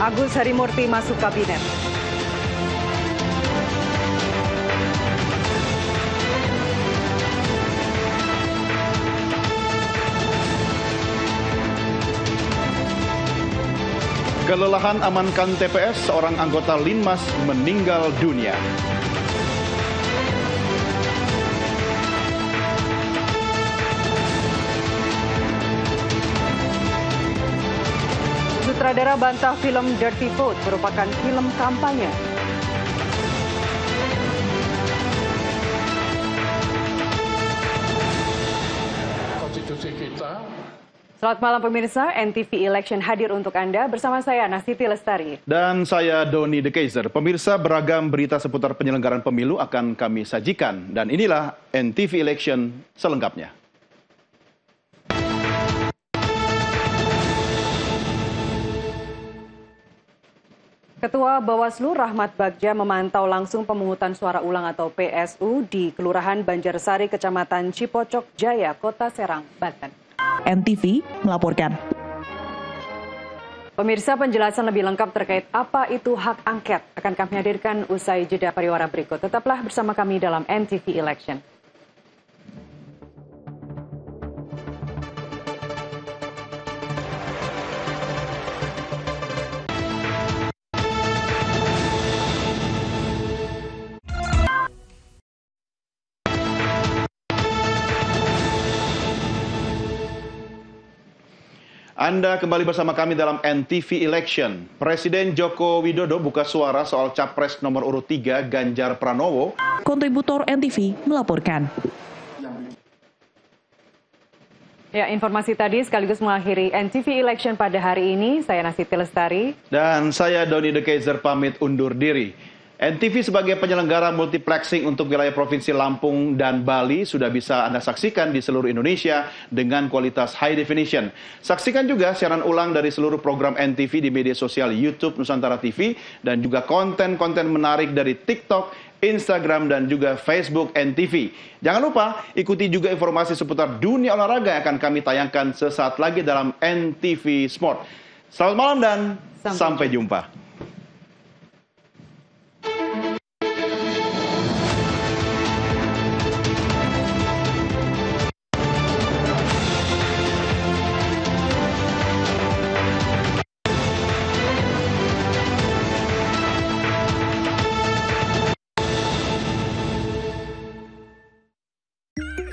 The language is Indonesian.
Agus Harimurti masuk kabinet. Kelelahan amankan TPS, seorang anggota Linmas meninggal dunia. Sutradara bantah film Dirty Food merupakan film kampanye. konstitusi kita Selamat malam pemirsa, NTV Election hadir untuk Anda bersama saya Nasiti Lestari. Dan saya Doni De Kaiser. Pemirsa beragam berita seputar penyelenggaraan pemilu akan kami sajikan. Dan inilah NTV Election selengkapnya. Ketua Bawaslu Rahmat Bagja memantau langsung pemungutan suara ulang atau PSU di Kelurahan Banjarsari, Kecamatan Cipocok Jaya, Kota Serang, Banten. NTV melaporkan. Pemirsa penjelasan lebih lengkap terkait apa itu hak angket akan kami hadirkan usai jeda pariwara berikut. Tetaplah bersama kami dalam NTV Election. Anda kembali bersama kami dalam NTV Election. Presiden Joko Widodo buka suara soal capres nomor urut 3 Ganjar Pranowo Kontributor NTV melaporkan. Ya, informasi tadi sekaligus mengakhiri NTV Election pada hari ini. Saya Nasiti Lestari. dan saya Doni De Kaiser pamit undur diri. NTV sebagai penyelenggara multiplexing untuk wilayah Provinsi Lampung dan Bali sudah bisa Anda saksikan di seluruh Indonesia dengan kualitas high definition. Saksikan juga siaran ulang dari seluruh program NTV di media sosial YouTube Nusantara TV dan juga konten-konten menarik dari TikTok, Instagram dan juga Facebook NTV. Jangan lupa ikuti juga informasi seputar dunia olahraga yang akan kami tayangkan sesaat lagi dalam NTV Sport. Selamat malam dan Sampai sampai jumpa.